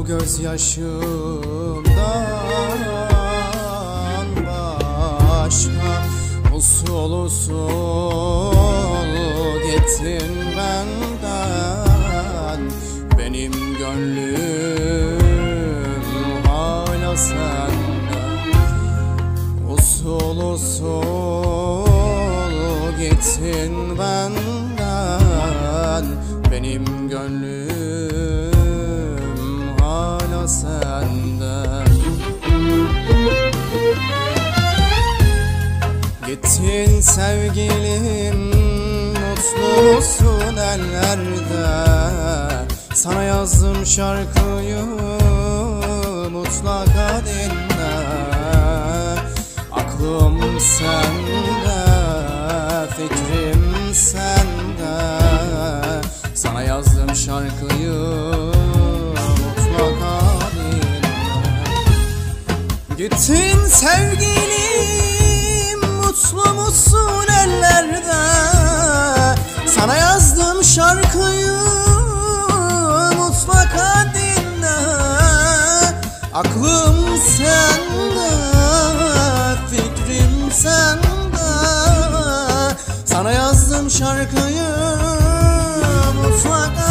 bu gözyaşımdan başka usul usul gittin benden. Benim gönlüm hala sende. Usul usul gitsin benden sevgilim mutlu musun ellerde. Sana yazdım şarkıyı mutlaka dinle Aklım sende, fikrim sende. Sana yazdım şarkıyı mutlaka dinle Gittin sevgilim şarkıyı mutlaka dinle Aklım sende, fikrim sende. Sana yazdım şarkıyı mutlaka